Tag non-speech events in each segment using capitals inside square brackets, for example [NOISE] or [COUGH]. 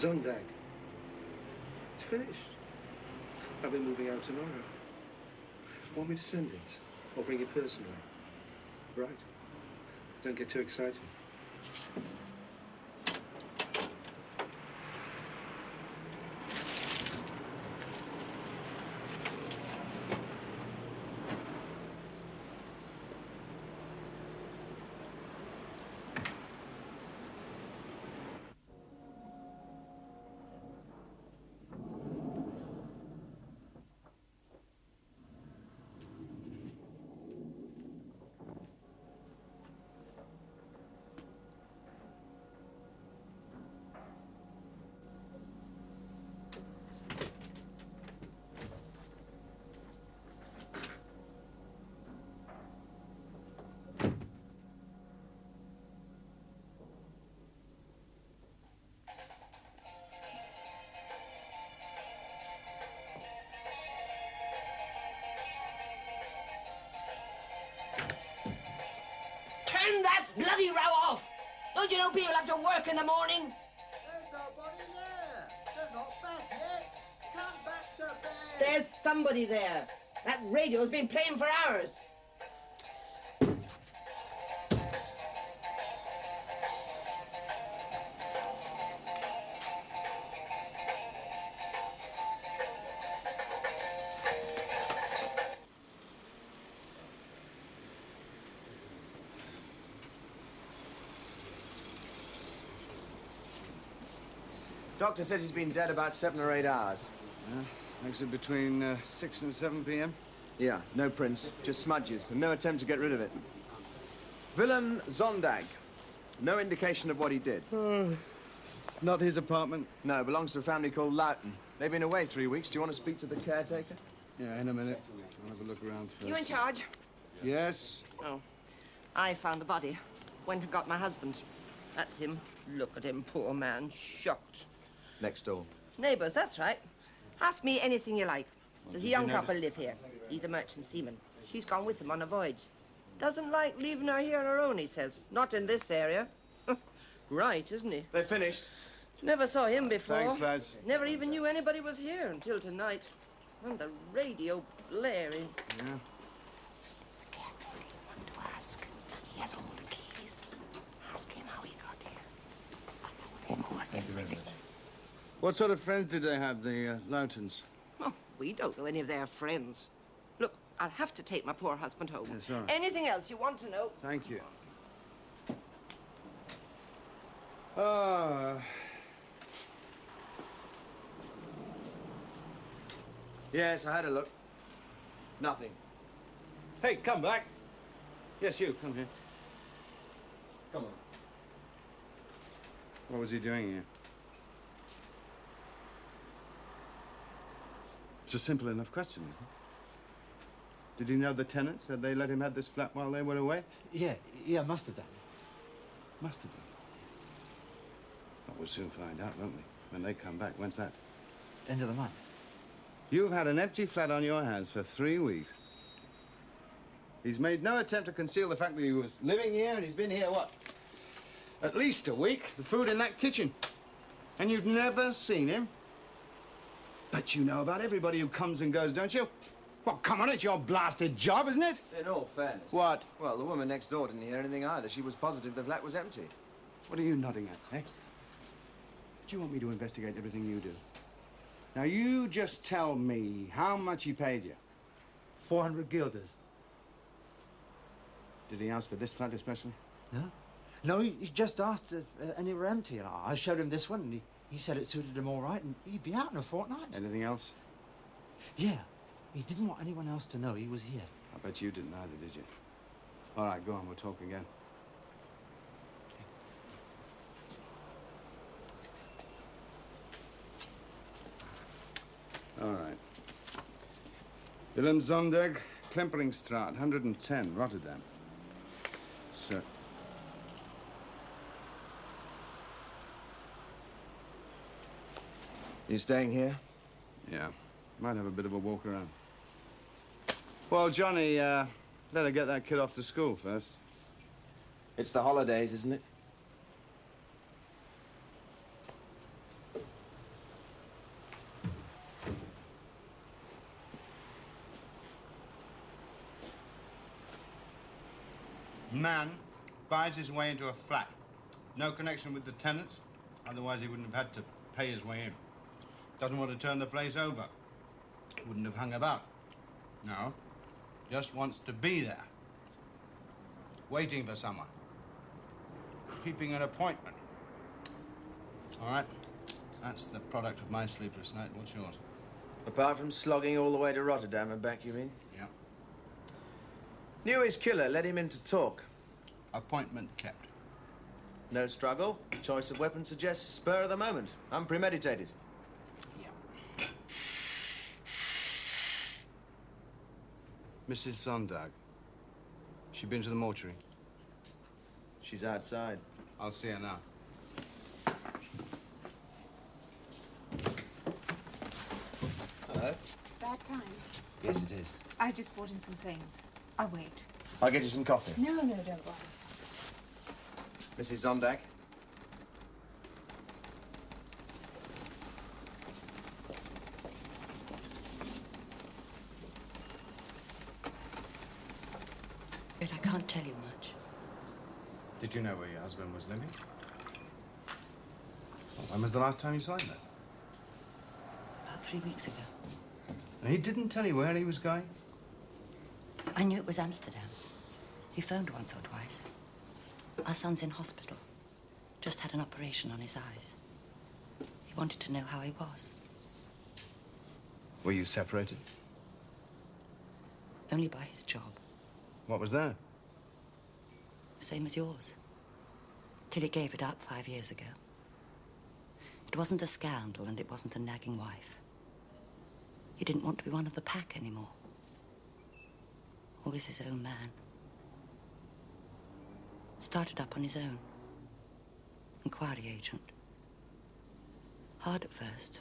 Zondag. It's finished. I'll be moving out tomorrow. Want me to send it? Or bring it personally? Right. Don't get too excited. Bloody row off! Don't you know people have to work in the morning? There's nobody there. They're not back yet. Come back to bed. There's somebody there. That radio's been playing for hours. Doctor says he's been dead about seven or eight hours. Makes it between uh, 6 and 7 p.m. Yeah, no prints, just smudges, and no attempt to get rid of it. Willem Zondag. No indication of what he did. Not his apartment? No, belongs to a family called Loudon. They've been away three weeks. Do you want to speak to the caretaker? Yeah, in a minute. I'll have a look around first. You in charge? Yes. Oh. I found the body. Went and got my husband. That's him. Look at him, poor man. Shocked. Next door. Neighbours, that's right. Ask me anything you like. Does a young you couple live here? He's a merchant seaman. She's gone with him on a voyage. Doesn't like leaving her here on her own, he says. Not in this area. [LAUGHS] right, isn't he? They finished. Never saw him before. Thanks, lads. Never even knew anybody was here until tonight. And the radio blaring. Yeah. It's the caretaker you want to ask. He has all the keys. Ask him how he got here. Him or everything. What sort of friends did they have, the uh, Loudons? Oh, we don't know any of their friends. Look, I'll have to take my poor husband home. Yes, right. Anything else you want to know? Thank you. Ah. Yes, I had a look. Nothing. Hey, come back. Yes, you, come here. Come on. What was he doing here? It's a simple enough question, isn't it? Did he know the tenants? Had they let him have this flat while they were away? Yeah, yeah, must have done. Must have done. But we'll soon find out, won't we? When they come back. When's that? End of the month. You've had an empty flat on your hands for three weeks. He's made no attempt to conceal the fact that he was living here, and he's been here, what? At least a week. The food in that kitchen. And you've never seen him? But you know about everybody who comes and goes, don't you? Well, come on, it's your blasted job, isn't it? In all fairness. What? Well, the woman next door didn't hear anything either. She was positive the flat was empty. What are you nodding at, eh? Do you want me to investigate everything you do? Now, you just tell me how much he paid you. 400 guilders. Did he ask for this flat especially? No? No, he he just asked if uh, any were empty, and I I showed him this one, and he, he said it suited him all right, and he'd be out in a fortnight. Anything else? Yeah. He didn't want anyone else to know he was here. I bet you didn't either, did you? All right, go on, we'll talk again. All right. Willem Zondag, Klemperingstraat, 110, Rotterdam. Sir. You staying here? Yeah. Might have a bit of a walk around. Well, Johnny, uh, better get that kid off to school first. It's the holidays, isn't it? Man buys his way into a flat. No connection with the tenants, otherwise he wouldn't have had to pay his way in. Doesn't want to turn the place over. Wouldn't have hung about. No. Just wants to be there. Waiting for someone. Keeping an appointment. All right. That's the product of my sleepless night. What's yours? Apart from slogging all the way to Rotterdam and back, you mean? Yeah. Knew his killer, led him in to talk. Appointment kept. No struggle. Choice of weapon suggests spur of the moment. Unpremeditated. Mrs. Zondag. She been to the mortuary? She's outside. I'll see her now. Hello? Bad time. Yes, it is. I just bought him some things. I'll wait. I'll get you some coffee. No, no, don't bother. Mrs. Zondag? But I can't tell you much. Did you know where your husband was living? Well, when was the last time you saw him then? About three weeks ago. And he didn't tell you where he was going? I knew it was Amsterdam. He phoned once or twice. Our son's in hospital. Just had an operation on his eyes. He wanted to know how he was. Were you separated? Only by his job. What was that? Same as yours. Till he gave it up five years ago. It wasn't a scandal and it wasn't a nagging wife. He didn't want to be one of the pack anymore. Always his own man. Started up on his own. Inquiry agent. Hard at first.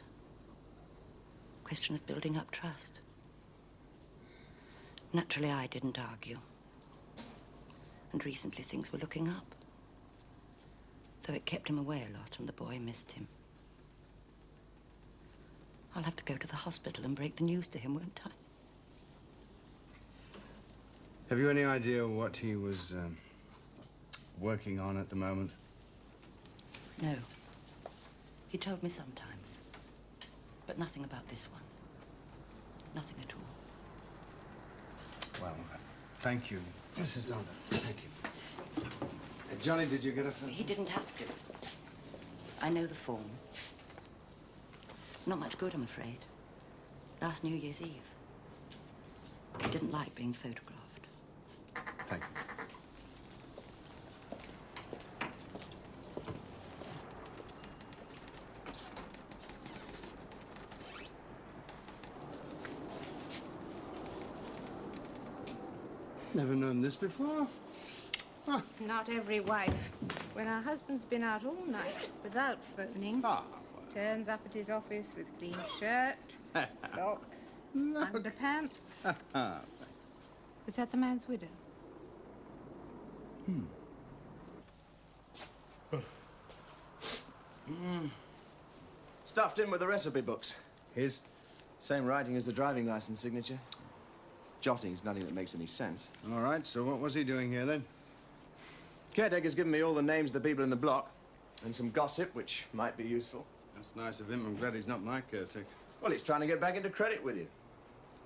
Question of building up trust. Naturally, I didn't argue. And recently things were looking up. Though it kept him away a lot and the boy missed him. I'll have to go to the hospital and break the news to him, won't I? Have you any idea what he was um, working on at the moment? No. He told me sometimes. But nothing about this one. Nothing at all. Well, thank you, Mrs. Zondag. Thank you. Uh, Johnny, did you get a... phone? He didn't have to. I know the form. Not much good, I'm afraid. Last New Year's Eve. He didn't like being photographed. Thank you. Never known this before. It's not every wife. When her husband's been out all night without phoning, Ah, turns up at his office with clean shirt, [LAUGHS] socks, underpants. [LAUGHS] Was that the man's widow? [SIGHS] Stuffed in with the recipe books. his? Same writing as the driving license signature. Jotting's nothing that makes any sense. All right, so what was he doing here then? Caretaker's given me all the names of the people in the block and some gossip, which might be useful. That's nice of him. I'm glad he's not my caretaker. Well, he's trying to get back into credit with you.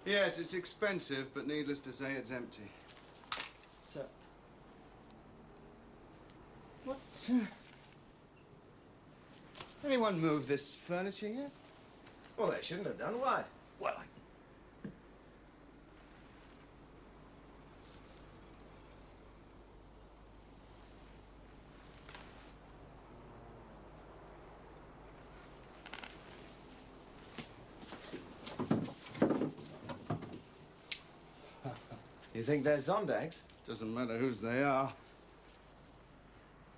Yes, it's expensive, but needless to say, it's empty. So, What? Anyone move this furniture yet? well, they shouldn't have done. Why? Well, I... You think they're Zondags? Doesn't matter whose they are.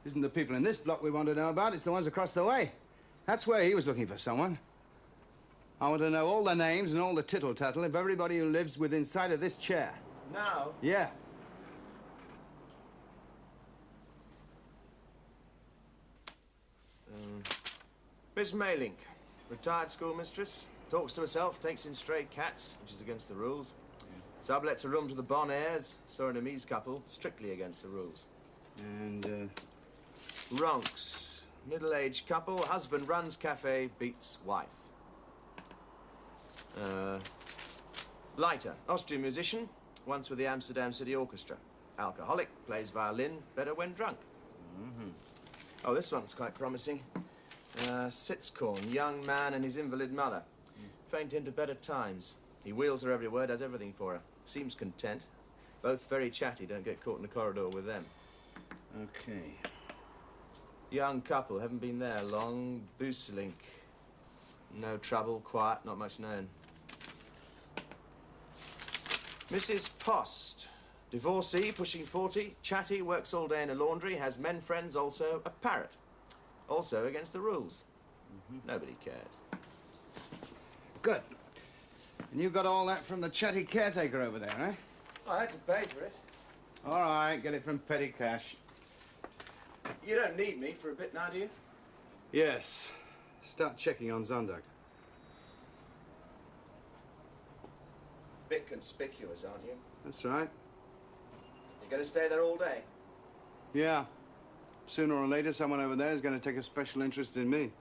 Isn't the people in this block we want to know about, it's the ones across the way. That's where he was looking for someone. I want to know all the names and all the tittle-tattle of everybody who lives within sight of this chair. Now? Yeah. Um, Miss Maylink, retired schoolmistress, talks to herself, takes in stray cats, which is against the rules. Sublets a room to the Bonairs, Surinamese couple, strictly against the rules. And, uh, Ronks, middle-aged couple, husband runs cafe, beats wife. Uh, Lighter, Austrian musician, once with the Amsterdam City Orchestra. Alcoholic, plays violin, better when drunk. Mm-hmm. Oh, this one's quite promising. Uh, Sitzkorn, young man and his invalid mother. Faint into better times. He wheels her everywhere, does everything for her. Seems content. Both very chatty, don't get caught in the corridor with them. okay. Young couple, haven't been there long. Buslink. No trouble, quiet, not much known. Mrs. Post. Divorcee, pushing 40, chatty, works all day in a laundry, has men friends also, a parrot. Also against the rules. Mm-hmm. Nobody cares. Good. And you got all that from the chatty caretaker over there, eh? I had to pay for it. All right, get it from petty cash. You don't need me for a bit now, do you? Yes. Start checking on Zondag. Bit conspicuous, aren't you? That's right. You're going to stay there all day? Yeah. Sooner or later, someone over there is going to take a special interest in me.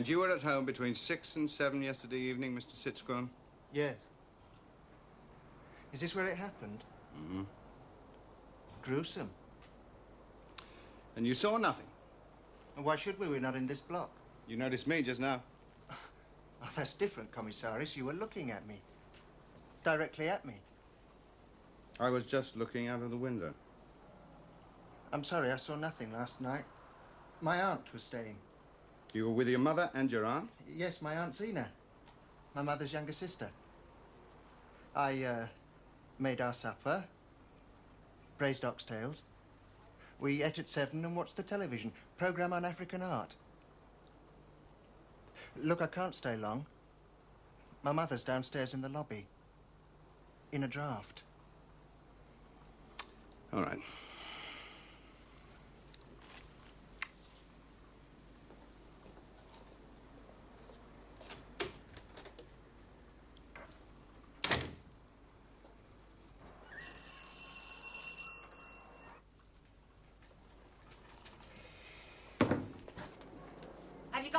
And you were at home between six and seven yesterday evening, Mr. Sitzkorn? Yes. Is this where it happened? Mm-hmm. Gruesome. And you saw nothing? And why should we? We're not in this block. You noticed me just now. [LAUGHS] Oh, that's different, Commissaris. You were looking at me. Directly at me. I was just looking out of the window. I'm sorry, I saw nothing last night. My aunt was staying. You were with your mother and your aunt? Yes, my Aunt Zena. My mother's younger sister. I, uh, made our supper. Braised oxtails. We ate at seven and watched the television. Program on African art. Look, I can't stay long. My mother's downstairs in the lobby. In a draft. All right.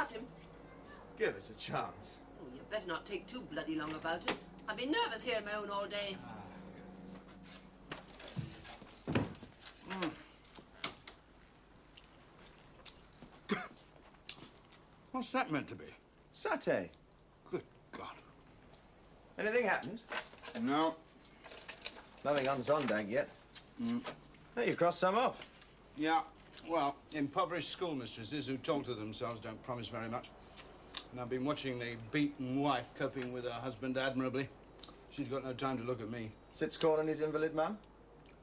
Got him? Give us a chance. Oh, you better not take too bloody long about it. I've been nervous here on my own all day. [COUGHS] What's that meant to be? Satay. Good God. Anything happened? No. Nothing on Zondag yet. Mm. Hey, you crossed some off. Yeah. Well, impoverished schoolmistresses who talk to themselves don't promise very much. And I've been watching the beaten wife coping with her husband admirably. She's got no time to look at me. Sitzkorn and his invalid mum?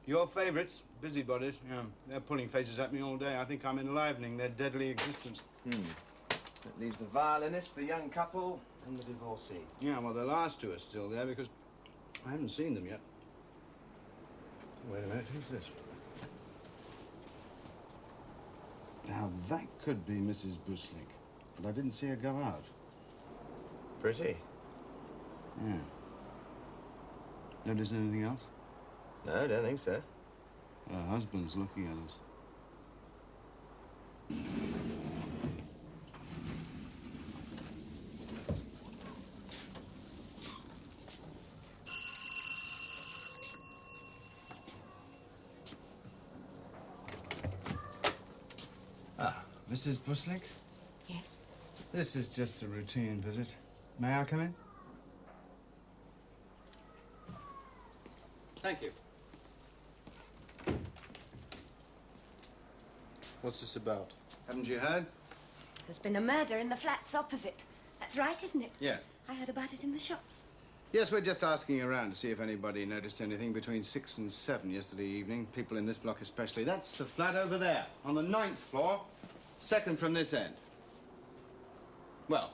Your favourites, busybodies, yeah. They're pulling faces at me all day. I think I'm enlivening their deadly existence. Hmm. That leaves the violinist, the young couple, and the divorcee. Yeah, well, the last two are still there because I haven't seen them yet. Wait a minute, who's this? Now, that could be Mrs. Buslink, but I didn't see her go out. Pretty. Yeah. Notice anything else? No, I don't think so. Her husband's looking at us. Ah, Mrs. Buslink? Yes? This is just a routine visit. May I come in? Thank you. What's this about? Haven't you heard? There's been a murder in the flats opposite. That's right, isn't it? Yeah. I heard about it in the shops. Yes, we're just asking around to see if anybody noticed anything between six and seven yesterday evening. People in this block especially. That's the flat over there, on the ninth floor, second from this end. Well,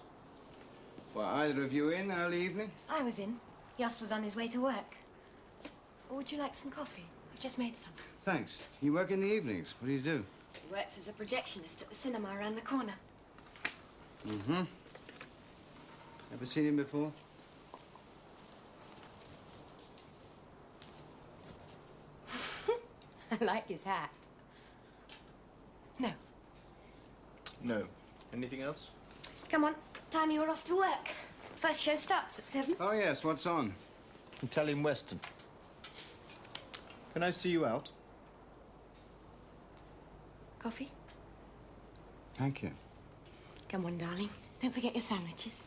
were either of you in early evening? I was in. Jos was on his way to work. Would you like some coffee? I've just made some. Thanks. You work in the evenings. What do you do? He works as a projectionist at the cinema around the corner. Mm-hmm. Ever seen him before? [LAUGHS] I like his hat. No. No. Anything else? Come on, time you're off to work. First show starts at seven. Oh, yes. What's on? Italian Western. Can I see you out? Coffee? Thank you. Come on, darling. Don't forget your sandwiches.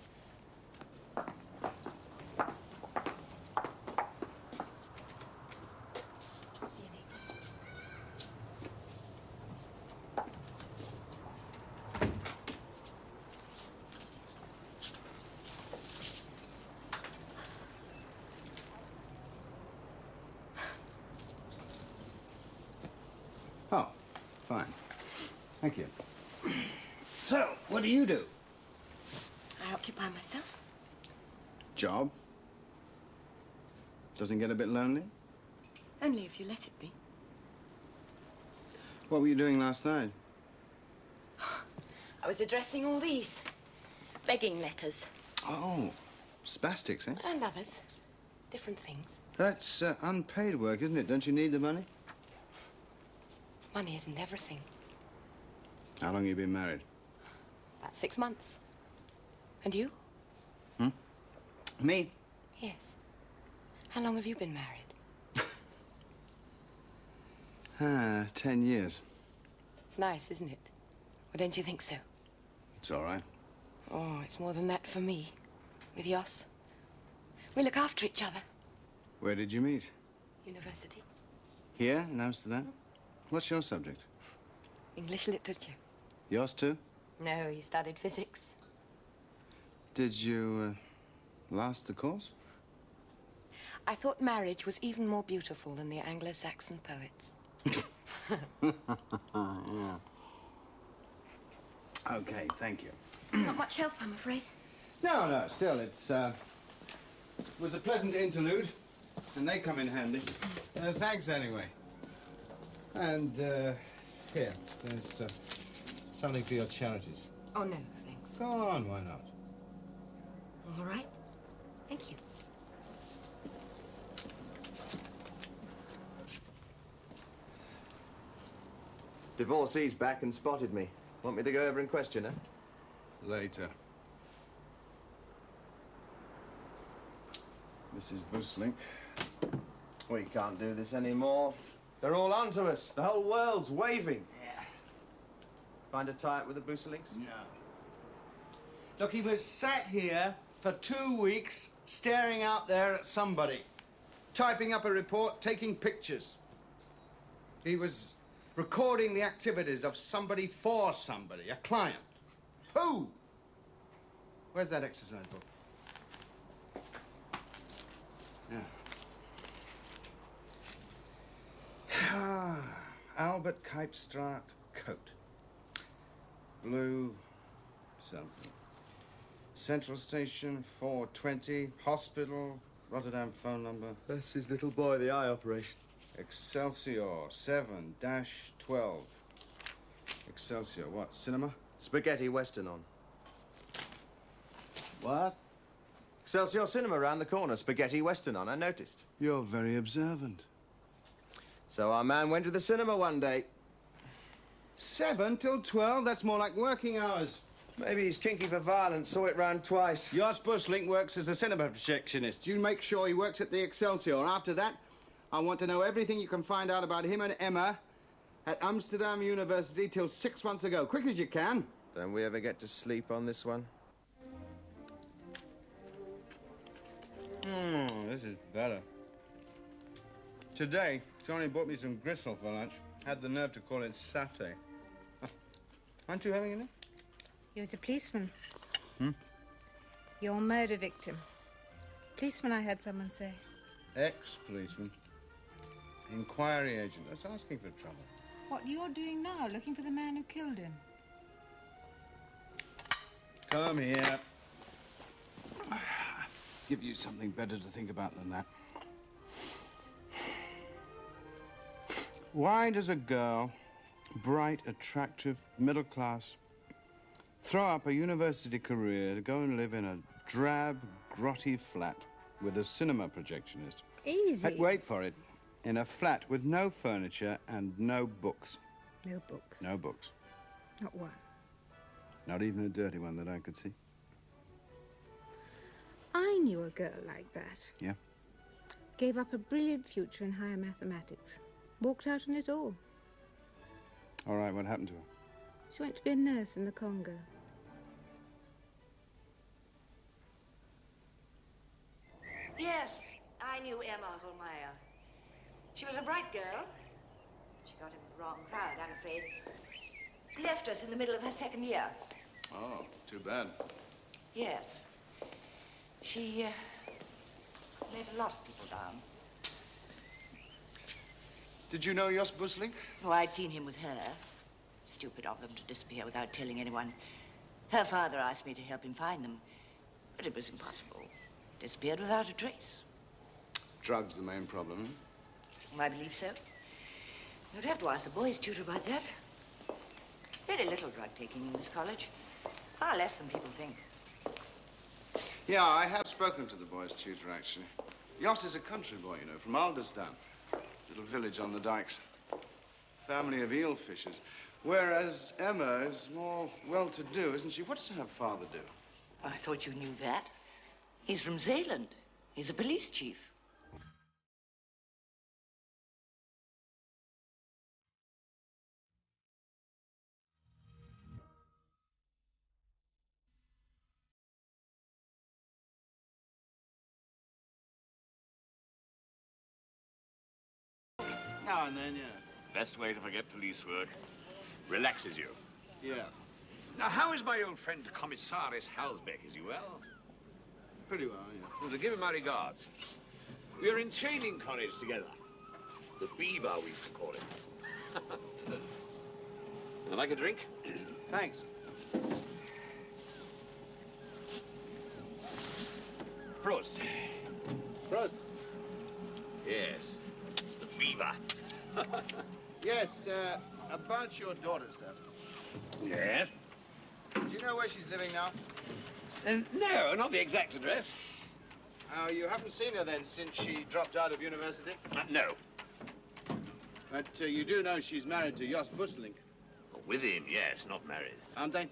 See you later. Oh, fine. Thank you. So, what do you do? I occupy myself. Job? Doesn't get a bit lonely? Only if you let it be. What were you doing last night? [SIGHS] I was addressing all these. Begging letters. Oh, spastics, eh? And others. Different things. That's uh, unpaid work, isn't it? Don't you need the money? Money isn't everything. How long you been married? About six months. And you? Hmm? Me? Yes. How long have you been married? [LAUGHS] Ah, ten years. It's nice, isn't it? Or don't you think so? It's all right. Oh, it's more than that for me. With Jos. We look after each other. Where did you meet? University. Here, in Amsterdam? What's your subject? English literature. Yours too? No, he studied physics. Did you uh, last the course? I thought marriage was even more beautiful than the Anglo-Saxon poets. [LAUGHS] yeah. Okay, thank you. Not much help, I'm afraid. No, no, still, it's, uh, it was a pleasant interlude, and they come in handy. Uh, thanks anyway. And, uh, here, there's, uh, something for your charities. Oh, no, thanks. Go on, why not? All right. Thank you. Divorcee's back and spotted me. Want me to go over and question her? Later. Mrs. Buslink. We can't do this anymore. They're all onto us. The whole world's waving. Yeah. Find a tie-up with the Buslinks? No. Look, he was sat here for two weeks staring out there at somebody, typing up a report, taking pictures. He was recording the activities of somebody for somebody, a client. Who? Where's that exercise book? Ah, Albert Cuypstraat coat. Blue something. Central Station, 420. Hospital, Rotterdam phone number. That's his little boy, the eye operation. Excelsior, 7 12. Excelsior, what? Cinema? Spaghetti Western on. What? Excelsior Cinema round the corner. Spaghetti Western on. I noticed. You're very observant. So our man went to the cinema one day. 7 till 12? That's more like working hours. Maybe he's kinky for violence. Saw it round twice. Jos Buslink works as a cinema projectionist. You make sure he works at the Excelsior. After that, I want to know everything you can find out about him and Emma at Amsterdam University till six months ago. Quick as you can. Don't we ever get to sleep on this one? Hmm, this is better. Today, Johnny bought me some gristle for lunch. Had the nerve to call it satay. [LAUGHS] Aren't you having any? He was a policeman. Hmm? Your murder victim. Policeman, I heard someone say. Ex-policeman. Inquiry agent. That's asking for trouble. What you're doing now, looking for the man who killed him. Come here. [SIGHS] Give you something better to think about than that. Why does a girl, bright, attractive, middle class, throw up a university career to go and live in a drab, grotty flat with a cinema projectionist? Easy. Uh, wait for it. In a flat with no furniture and no books. No books. No books. Not one. Not even a dirty one that I could see. I knew a girl like that. Yeah? Gave up a brilliant future in higher mathematics. Walked out on it all. All right, what happened to her? She went to be a nurse in the Congo. Yes, I knew Emma Holmeyer. She was a bright girl. She got in the wrong crowd, I'm afraid. Left us in the middle of her second year. Oh, too bad. Yes. She uh, let a lot of people down. Did you know Jos Buslink? Oh, I'd seen him with her. Stupid of them to disappear without telling anyone. Her father asked me to help him find them, but it was impossible. Disappeared without a trace. Drugs the main problem. I believe so. You'd have to ask the boys' tutor about that. Very little drug taking in this college. Far less than people think. Yeah, I have spoken to the boy's tutor, actually. Jos is a country boy, you know, from Alderstam. Little village on the dikes. Family of eel fishers. Whereas Emma is more well-to-do, isn't she? What does her father do? I thought you knew that. He's from Zeeland. He's a police chief. Now and then, yeah. Best way to forget police work. Relaxes you. Yeah. Now, how is my old friend Commissaris Halsbeck? Is he well? Pretty well, yeah. Well, to give him my regards. We are in training college together. The Beaver, we should call it. [LAUGHS] I'd like a drink? [CLEARS THROAT] Thanks. Prost. Prost. Yes. The Beaver. [LAUGHS] Yes, uh, about your daughter, sir. yes? Do you know where she's living now? Uh, no, not the exact address. Oh, you haven't seen her then since she dropped out of university? Uh, no. But uh, you do know she's married to Jos Buslink, With him, yes, not married. aren't they?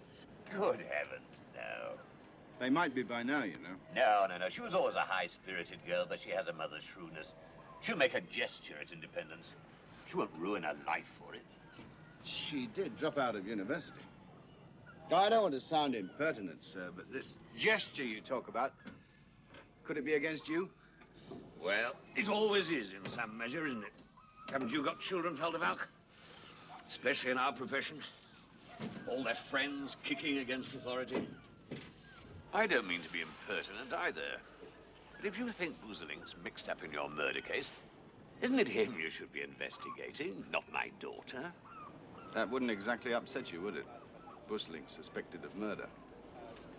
Good heavens, no. They might be by now, you know. No, no, no. She was always a high-spirited girl, but she has a mother's shrewdness. She'll make a gesture at independence. She won't ruin her life for it. She did drop out of university. I don't want to sound impertinent, sir, but this gesture you talk about, could it be against you? Well, it always is in some measure, isn't it? Haven't you got children, Van der Valk? Especially in our profession. All their friends kicking against authority. I don't mean to be impertinent either. But if you think Buslink's mixed up in your murder case, isn't it him you should be investigating, not my daughter? That wouldn't exactly upset you, would it? Buslink suspected of murder.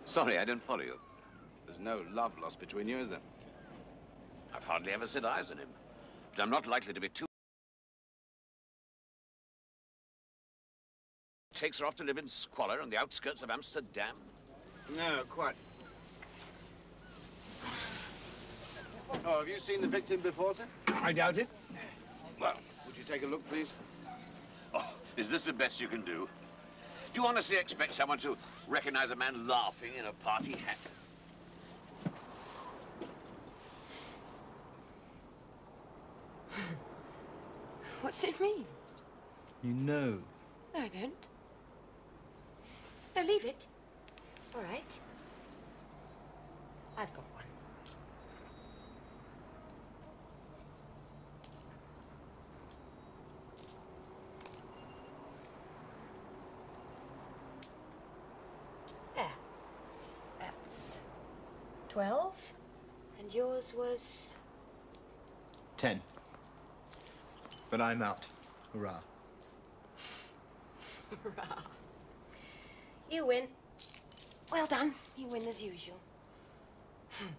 Sorry, I don't follow you. There's no love lost between you, is there? I've hardly ever set eyes on him. But I'm not likely to be too... Takes her off to live in squalor on the outskirts of Amsterdam. No, quite. Oh, have you seen the victim before, sir? I doubt it. Well, would you take a look, please? Oh, is this the best you can do? Do you honestly expect someone to recognize a man laughing in a party hat? [LAUGHS] What's it mean? You know. No, I don't. No, leave it. All right. I've got one. There. That's twelve. And yours was. Ten. But I'm out. Hurrah. Hurrah. [LAUGHS] You win. Well done. You win as usual. Hmm.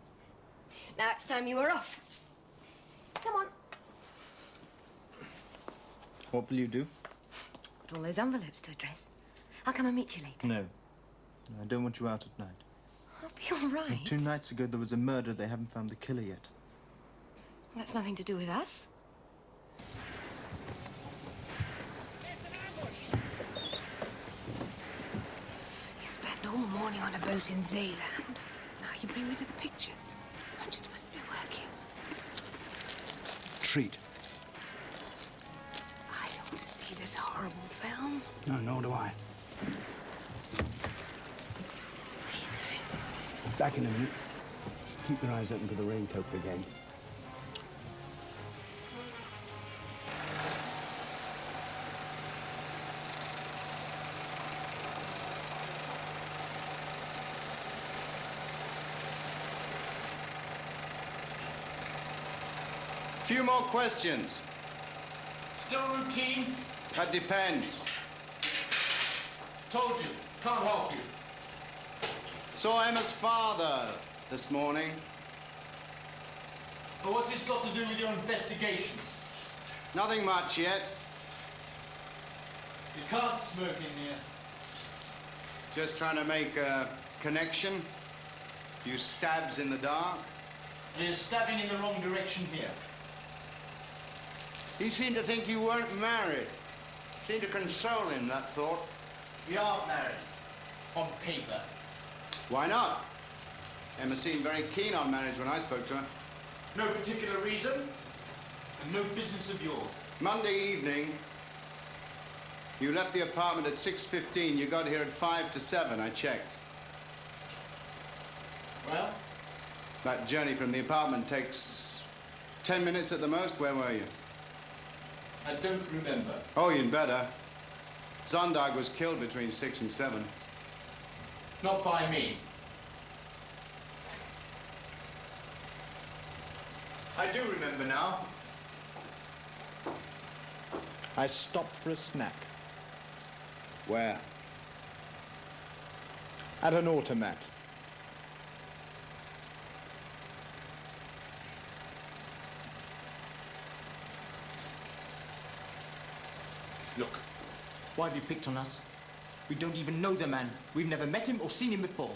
now it's time you were off. Come on. What will you do? Put all those envelopes to address. I'll come and meet you later. No. I don't want you out at night. All right. Two nights ago, there was a murder. They haven't found the killer yet. That's nothing to do with us. You spent all morning on a boat in Zeeland. Now you bring me to the pictures. I'm just supposed to be working. Treat. I don't want to see this horrible film. No, nor do I. Back in a minute. Keep your eyes open for the raincoat brigade. Few more questions. Still routine? That depends. Told you. Can't help you. Saw Emma's father this morning. But what's this got to do with your investigations? Nothing much yet. You can't smoke in here. Just trying to make a connection. Few stabs in the dark. You're stabbing in the wrong direction here. He seemed to think you weren't married. Seemed to console him, that thought. We are married. On paper. Why not? Emma seemed very keen on marriage when I spoke to her. No particular reason, and no business of yours. Monday evening, you left the apartment at 6.15. You got here at 5 to 7, I checked. Well? That journey from the apartment takes 10 minutes at the most. Where were you? I don't remember. Oh, you'd better. Zondag was killed between 6 and 7. Not by me. I do remember now. I stopped for a snack. Where? At an automat. Look, why have you picked on us? We don't even know the man. We've never met him or seen him before.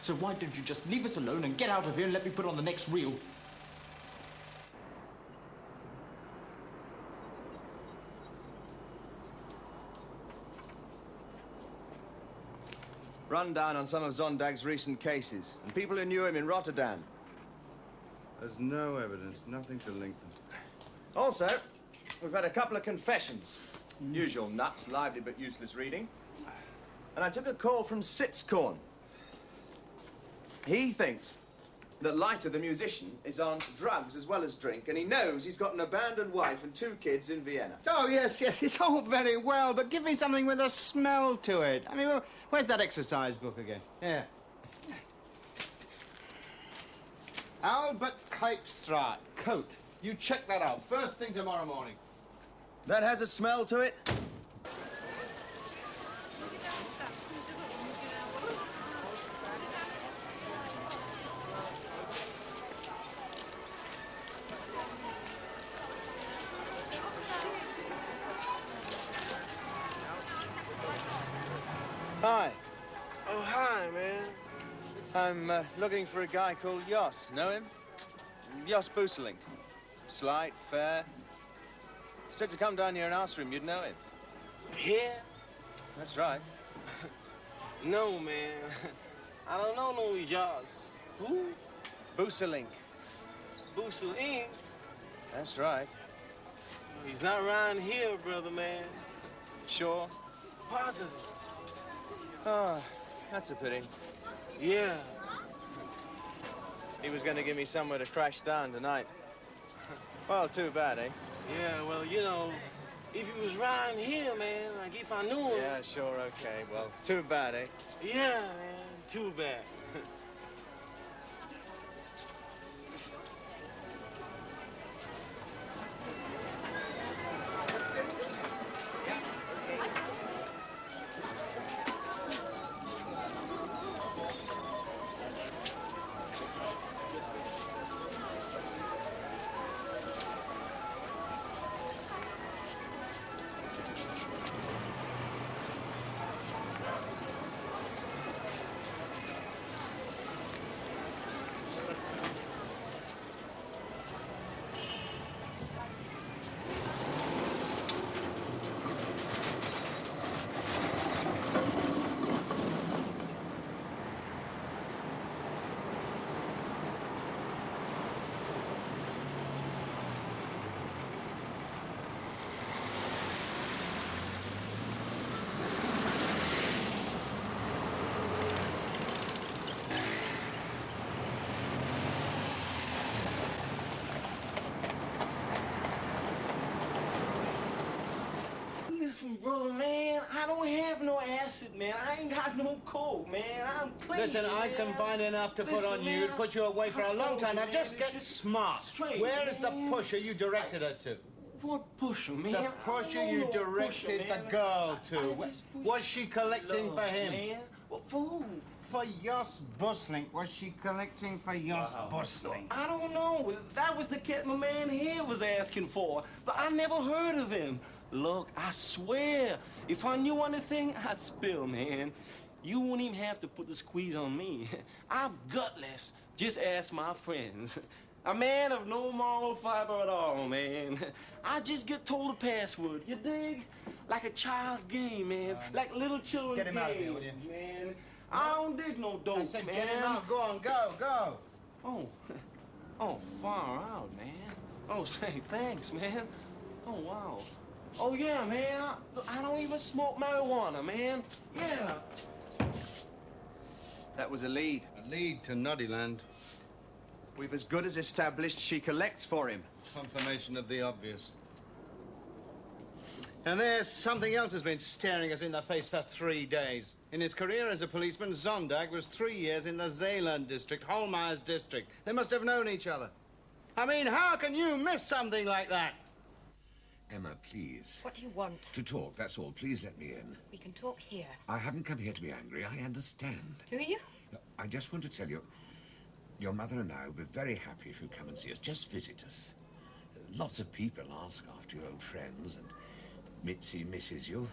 So why don't you just leave us alone and get out of here and let me put on the next reel? Rundown on some of Zondag's recent cases, and people who knew him in Rotterdam. There's no evidence, nothing to link them. Also, we've had a couple of confessions. Usual nuts, lively but useless reading. And I took a call from Sitzkorn. He thinks that Leiter, the musician, is on drugs as well as drink, and he knows he's got an abandoned wife and two kids in Vienna. Oh, yes, yes, it's all very well, but give me something with a smell to it. I mean, where- where's that exercise book again? Yeah. Albert Cuypstraat, coat. You check that out first thing tomorrow morning. That has a smell to it? I'm uh, looking for a guy called Jos. Know him? Jos Buslink. Slight, fair. Said to come down here and ask for him, you'd know him. Here? That's right. [LAUGHS] No, man. [LAUGHS] I don't know no Jaws. Who? Buslink. Boosel That's right. He's not around here, brother, man. Sure? Positive. Oh, that's a pity. Yeah. He was going to give me somewhere to crash down tonight. [LAUGHS] Well, too bad, eh? Yeah, well, you know, if he was around here, man, like if I knew him. Yeah, sure, okay. Well, too bad, eh? Yeah, man. Too bad. Listen, brother, man, I don't have no acid, man. I ain't got [LAUGHS] no coke, man. I'm clean. Listen, I can find enough to put Listen, on you to put you away for a I'm long time. Now just get Just smart. straight, Where is the pusher you directed her to? What pusher, man? The pusher you know pusher, directed man. the girl to. I just push- Was she collecting Love, for him? Man. What for who? For Jos Buslink. Was she collecting for Jos Buslink? I don't know. That was the cat my man here was asking for, but I never heard of him. Look, I swear, if I knew anything, [LAUGHS] I'd spill, man. You wouldn't even have to put the squeeze on me. [LAUGHS] I'm gutless. Just ask my friends. [LAUGHS] A man of no moral fiber at all, man. I just get told a password, you dig? Like a child's game, man. Like little children's Get him out of here, game, will you? man. I don't dig no dope, I said man. get him out. Go on, go, go. Oh, oh, far out, man. Oh, say thanks, man. Oh, wow. Oh, yeah, man. I, look, I don't even smoke marijuana, man. Yeah. That was a lead. A lead to Noddyland. We've as good as established she collects for him. Confirmation of the obvious. And there's something else has been staring us in the face for three days. In his career as a policeman, Zondag was three years in the Zeeland district, Holmeyer's district. They must have known each other. I mean, how can you miss something like that? Emma, please. What do you want? To talk, that's all. Please let me in. We can talk here. I haven't come here to be angry. I understand. Do you? I just want to tell you, your mother and I will be very happy if you come and see us. Just visit us. Lots of people ask after your old friends, and Mitzi misses you.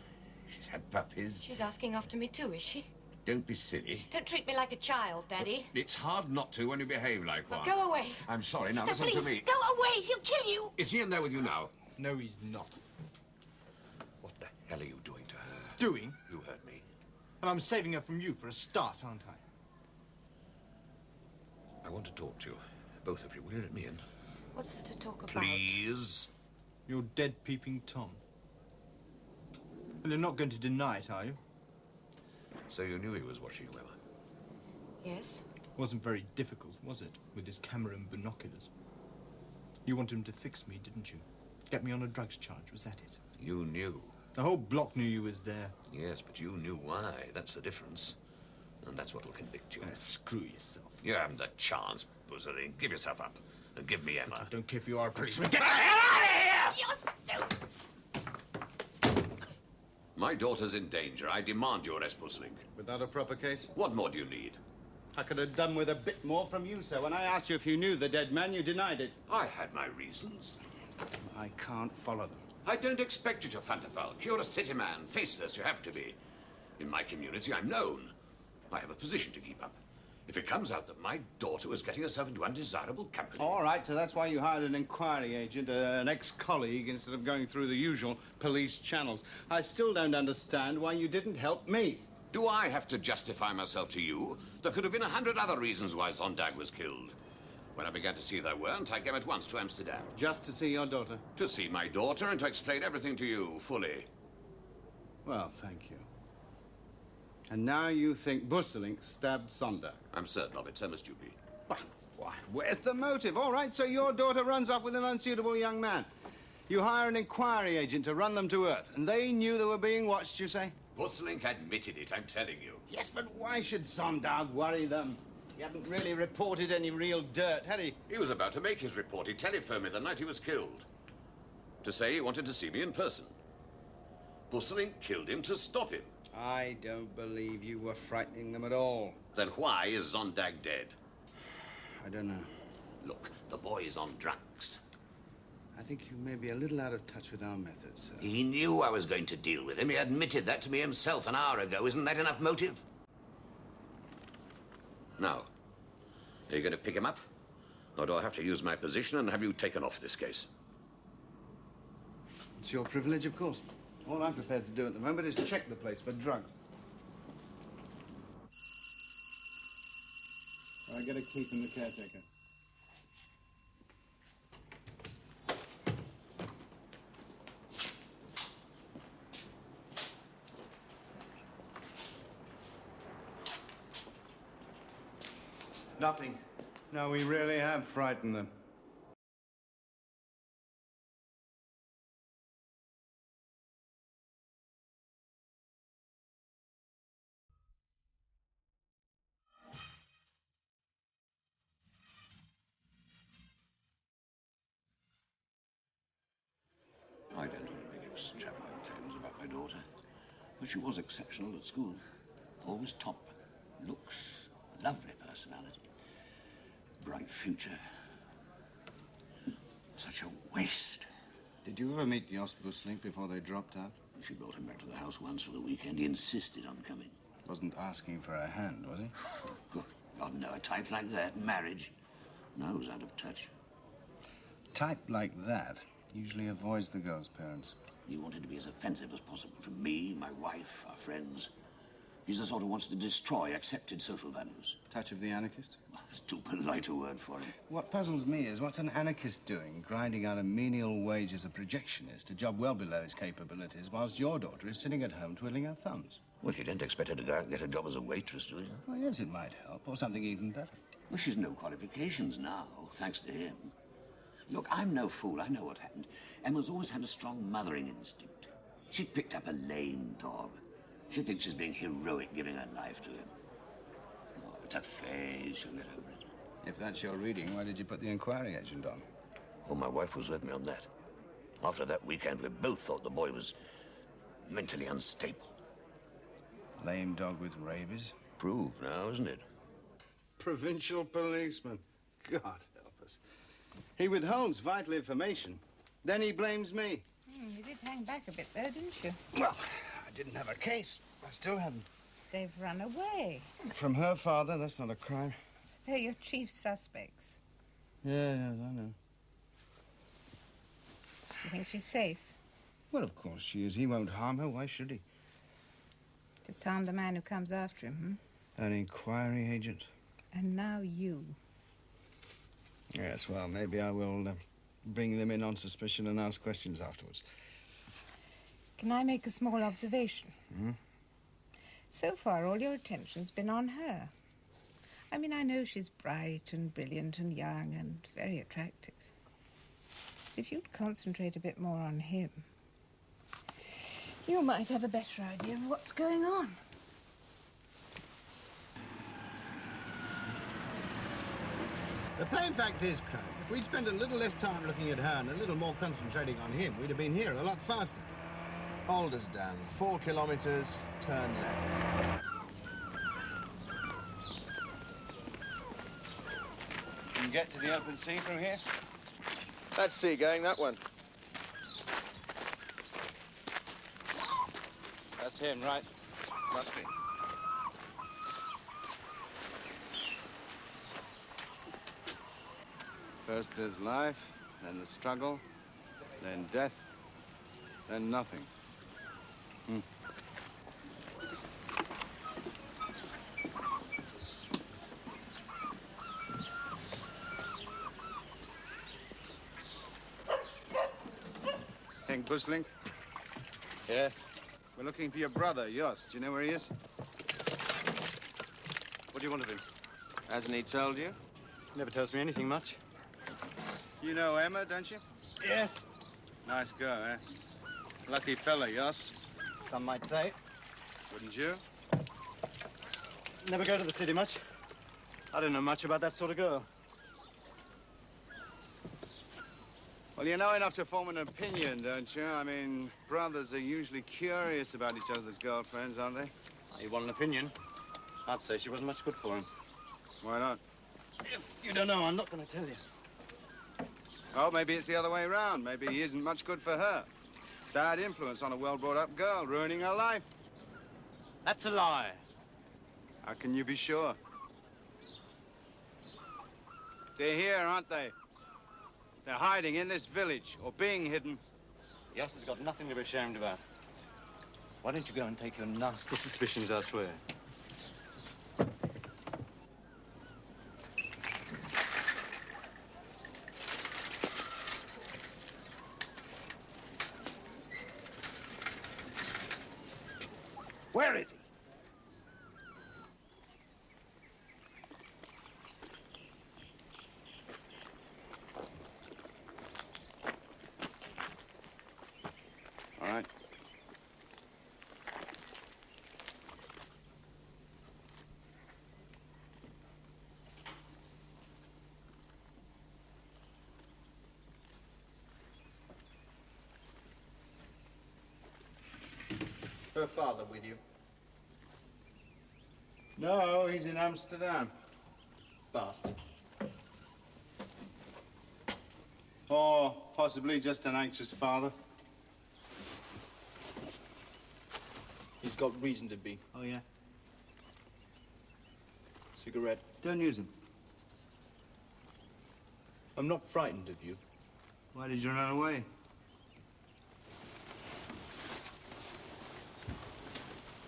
She's had puppies. She's asking after me too, is she? Don't be silly. Don't treat me like a child, Daddy. It's hard not to when you behave like Now one. go away. I'm sorry. Now No, listen please, to me. go away. He'll kill you. Is he in there with you now? No, he's not. What the hell are you doing to her? Doing? You heard me. And I'm saving her from you for a start, aren't I? I want to talk to you. Both of you. Will you let me in? What's there to talk about? Please. You're dead peeping Tom. And you're not going to deny it, are you? So you knew he was watching you, Emma? Yes. Wasn't very difficult, was it, with his camera and binoculars? You wanted him to fix me, didn't you? Get me on a drugs charge, was that it? You knew. The whole block knew you was there. Yes, but you knew why. That's the difference. And that's what will convict you. Uh, screw yourself. You haven't a chance, Buslink. Give yourself up. And give me Emma. I don't care if you are a policeman. Get the hell out of here! You're so... My daughter's in danger. I demand your arrest Buslink. Without a proper case? What more do you need? I could have done with a bit more from you, sir. When I asked you if you knew the dead man, you denied it. I had my reasons. I can't follow them. I don't expect you to, Van der Valk. You're a city man. Faceless, you have to be. In my community, I'm known. I have a position to keep up. If it comes out that my daughter was getting herself into undesirable company... All right, so that's why you hired an inquiry agent, uh, an ex-colleague, instead of going through the usual police channels. I still don't understand why you didn't help me. Do I have to justify myself to you? There could have been a hundred other reasons why Zondag was killed. When I began to see they weren't, I came at once to Amsterdam. Just to see your daughter? To see my daughter and to explain everything to you fully. Well, thank you. And now you think Buslink stabbed Zondag? I'm certain of it, so must you be. Bah, why, where's the motive? All right, so your daughter runs off with an unsuitable young man. You hire an inquiry agent to run them to earth, and they knew they were being watched, you say? Buslink admitted it, I'm telling you. Yes, but why should Zondag worry them? He hadn't really reported any real dirt, had he? He was about to make his report. He telephoned me the night he was killed. To say he wanted to see me in person. Buslink killed him to stop him. I don't believe you were frightening them at all. Then why is Zondag dead? I don't know. Look, the boy is on drugs. I think you may be a little out of touch with our methods, sir. He knew I was going to deal with him. He admitted that to me himself an hour ago. Isn't that enough motive? Now, are you going to pick him up? Or do I have to use my position and have you taken off this case? It's your privilege, of course. All I'm prepared to do at the moment is check the place for drugs. I get a key from the caretaker. No, we really have frightened them. I don't want to make extravagant claims about my daughter, but she was exceptional at school. Always top. Looks, lovely personality. Bright future. Such a waste. Did you ever meet Jos Buslink before they dropped out? She brought him back to the house once for the weekend. He insisted on coming. Wasn't asking for a hand, was he? [LAUGHS] Good God, no. A type like that, marriage. No, was out of touch. Type like that usually avoids the girl's parents. He wanted to be as offensive as possible to me, my wife, our friends. He's the sort who wants to destroy accepted social values. Touch of the anarchist? It's too polite a word for him. What puzzles me is what's an anarchist doing, grinding out a menial wage as a projectionist, a job well below his capabilities, whilst your daughter is sitting at home twiddling her thumbs? Well, you didn't expect her to go out and get a job as a waitress, do you? Well, yes, it might help, or something even better. Well, she's no qualifications now, thanks to him. Look, I'm no fool. I know what happened. Emma's always had a strong mothering instinct. She picked up a lame dog. She thinks she's being heroic giving her life to him. Oh, it's a phase. She'll get over it. If that's your reading, why did you put the inquiry agent on? Well, my wife was with me on that. After that weekend, we both thought the boy was mentally unstable. Lame dog with rabies? Proved now, isn't it? Provincial policeman. God help us. He withholds vital information. Then he blames me. Hmm, you did hang back a bit there, didn't you? Well, I didn't have a case. I still haven't. They've run away. From her father, that's not a crime. They're your chief suspects. Yeah, yeah, I know. Do you think she's safe? Well, of course she is. He won't harm her. Why should he? Just harm the man who comes after him, hmm? An inquiry agent? And now you. Yes, well, maybe I will uh, bring them in on suspicion and ask questions afterwards. Can I make a small observation? Hmm? So far, all your attention's been on her. I mean, I know she's bright and brilliant and young and very attractive. If you'd concentrate a bit more on him, you might have a better idea of what's going on. The plain fact is, Crow, if we'd spent a little less time looking at her and a little more concentrating on him, we'd have been here a lot faster. Aldersdam, four kilometres, turn left. You can get to the open sea from here? That's sea going, that one. That's him, right? Must be. First there's life, then the struggle, then death, then nothing. Hmm. Hank Buslink? Yes. We're looking for your brother, Jos. Do you know where he is? What do you want of him? Hasn't he told you? Never tells me anything much. You know Emma, don't you? Yes. Nice girl, eh? Lucky fella, Jos. Some might say. Wouldn't you? Never go to the city much. I don't know much about that sort of girl. Well, you know enough to form an opinion, don't you? I mean, brothers are usually curious about each other's girlfriends, aren't they? You want an opinion? I'd say she wasn't much good for him. Why not? If you don't know, I'm not going to tell you. Oh, maybe it's the other way around. Maybe he isn't much good for her. Bad influence on a well-brought-up girl, ruining her life. That's a lie. How can you be sure? They're here, aren't they? They're hiding in this village, or being hidden. Jos has got nothing to be ashamed about. Why don't you go and take your nasty suspicions elsewhere? Where is he? All right. her father with you? No, he's in Amsterdam. Bastard. Or possibly just an anxious father. He's got reason to be. Oh, yeah? Cigarette. Don't use them. I'm not frightened of you. Why did you run away?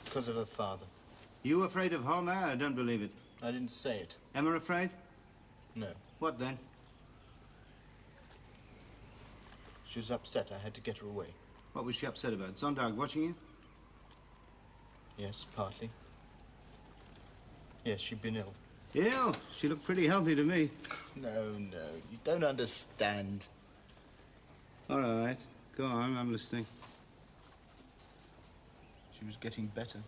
Because of her father. You afraid of Homer? I don't believe it. I didn't say it. Emma afraid? No. What then? She was upset. I had to get her away. What was she upset about? Zondag watching you? Yes, partly. Yes, she'd been ill. Ill? She looked pretty healthy to me. No, no. You don't understand. All right. Go on, I'm listening. She was getting better.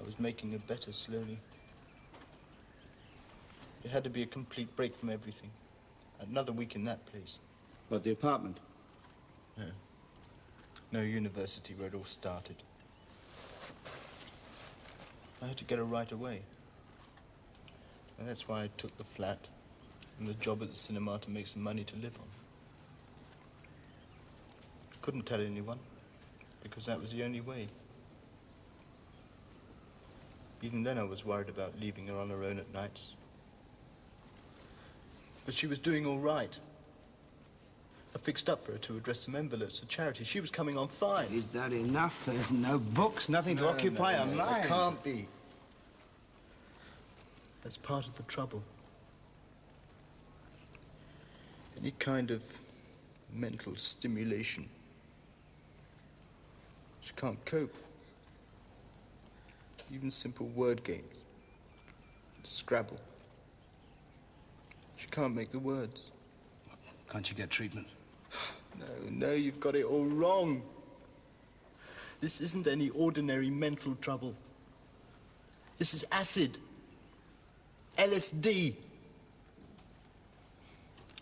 I was making it better slowly. It had to be a complete break from everything. Another week in that place. But the apartment? No. No, university where it all started. I had to get her right away. And that's why I took the flat and the job at the cinema to make some money to live on. Couldn't tell anyone, because that was the only way. Even then I was worried about leaving her on her own at nights. But she was doing all right. I fixed up for her to address some envelopes for charity. She was coming on fine. Is that enough? There's no books, nothing to occupy no, her no, mind. It can't be. That's part of the trouble. Any kind of mental stimulation. She can't cope. Even simple word games. Scrabble. She can't make the words. Can't you get treatment? [SIGHS] No, no, you've got it all wrong. This isn't any ordinary mental trouble. This is acid. LSD.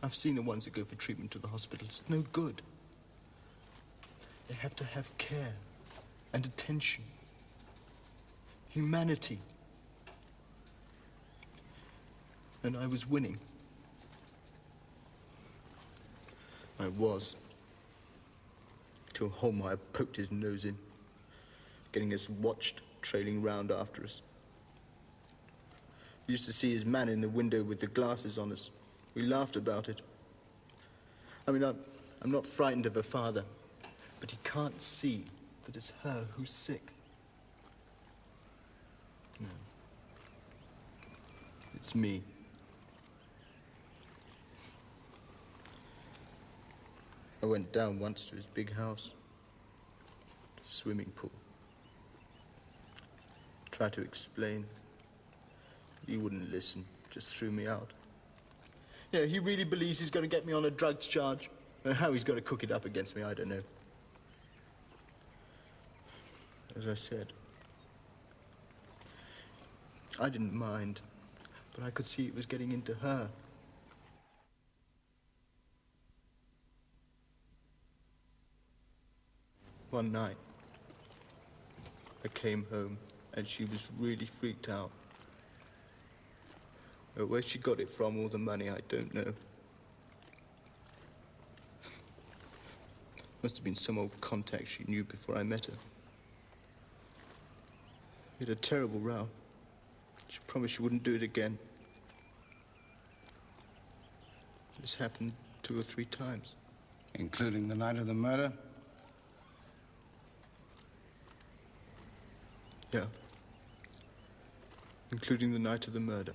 I've seen the ones that go for treatment to the hospital. It's no good. They have to have care and attention, humanity. And I was winning. I was. Till Holmeyer poked his nose in, getting us watched, trailing round after us. Used to see his man in the window with the glasses on us. We laughed about it. I mean, I'm, I'm not frightened of her father, but he can't see that it's her who's sick. It's me. I went down once to his big house, swimming pool. Tried to explain. He wouldn't listen, just threw me out. Yeah, he really believes he's going to get me on a drugs charge. And how he's going to cook it up against me, I don't know. As I said, I didn't mind, but I could see it was getting into her. One night, I came home and she was really freaked out. Uh, Where she got it from, all the money, I don't know. Must have been some old contact she knew before I met her. We had a terrible row. She promised she wouldn't do it again. This happened two or three times. Including the night of the murder? Yeah. Including the night of the murder.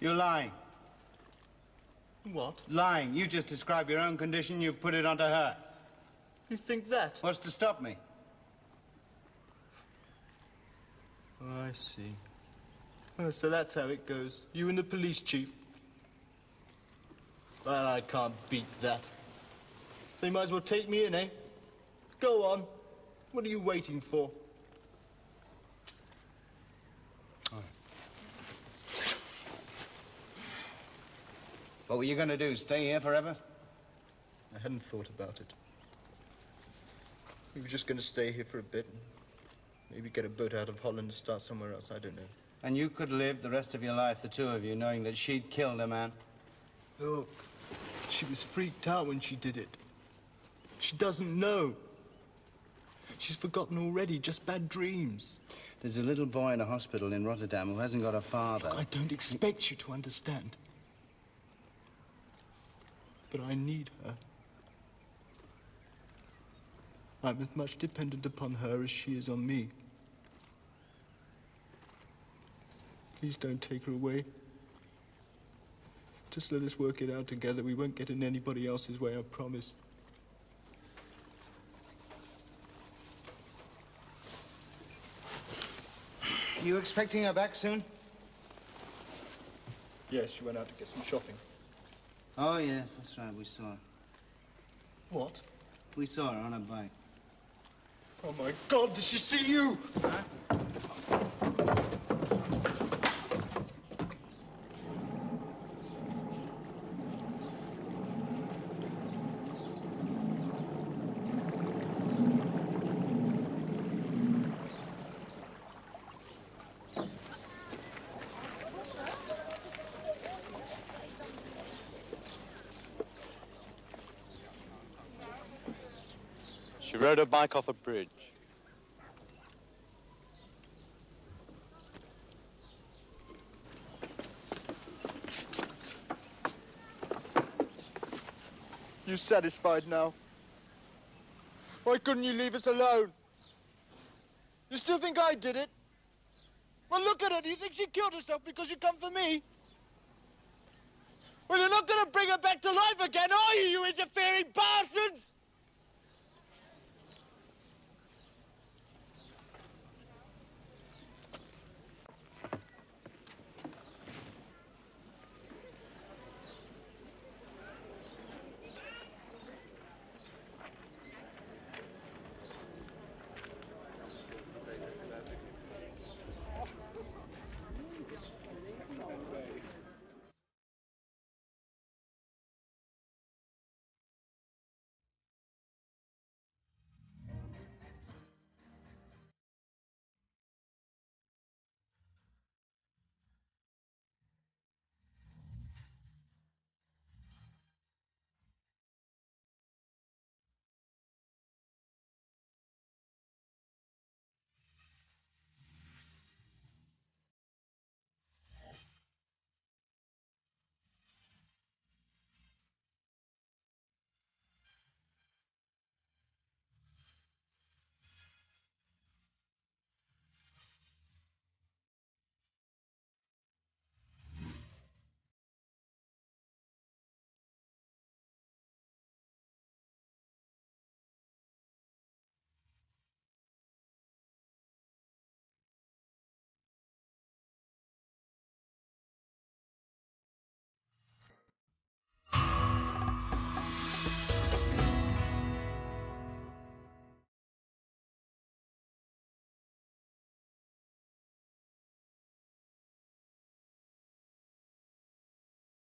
You're lying. What? Lying. You just described your own condition, you've put it onto her. You think that? What's to stop me? Oh, I see. Oh, so that's how it goes. You and the police chief. Well, I can't beat that. So you might as well take me in, eh? Go on. What are you waiting for? What were you going to do? Stay here forever? I hadn't thought about it. We were just going to stay here for a bit and maybe get a boat out of Holland and start somewhere else. I don't know. And you could live the rest of your life, the two of you, knowing that she'd killed a man? Look, she was freaked out when she did it. She doesn't know. She's forgotten already, just bad dreams. There's a little boy in a hospital in Rotterdam who hasn't got a father. Look, I don't expect you to understand. But I need her. I'm as much dependent upon her as she is on me. Please don't take her away. Just let us work it out together. We won't get in anybody else's way, I promise. You expecting her back soon? Yes, she went out to get some shopping. Oh, yes, that's right. We saw her. What? We saw her on a bike. Oh my God, did she see you? She rode a bike off a bridge. You satisfied now? Why couldn't you leave us alone? You still think I did it? Well, look at her. Do you think she killed herself because you come for me? Well, you're not going to bring her back to life again, are you, you interfering bastards?